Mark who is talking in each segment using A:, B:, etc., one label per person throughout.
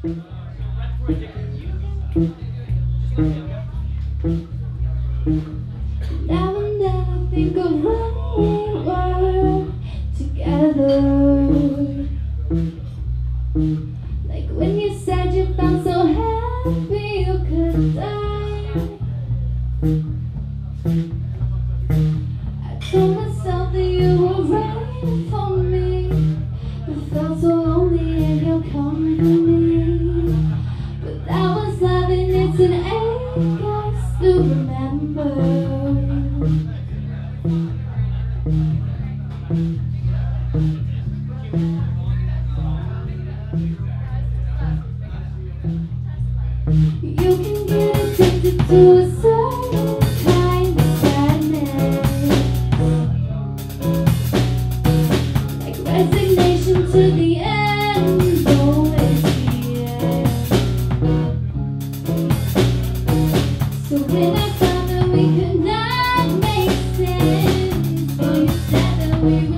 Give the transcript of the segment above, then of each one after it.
A: Now and then I think of when we together. Like when you said you felt so happy you could die. to remember. You can get addicted to a certain kind of sadness Like resignation to the end Thank you.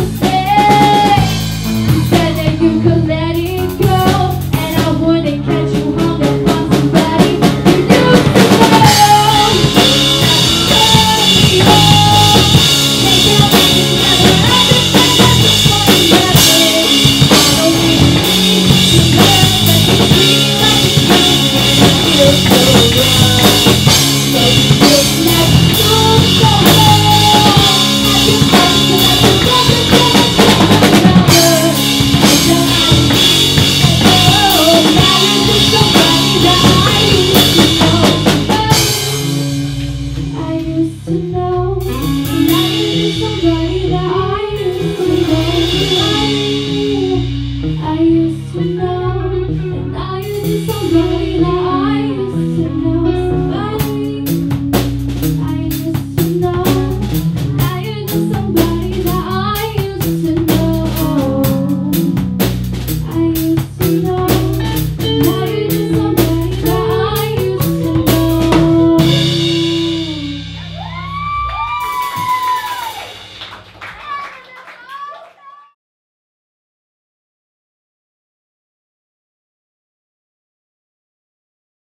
A: Thank you.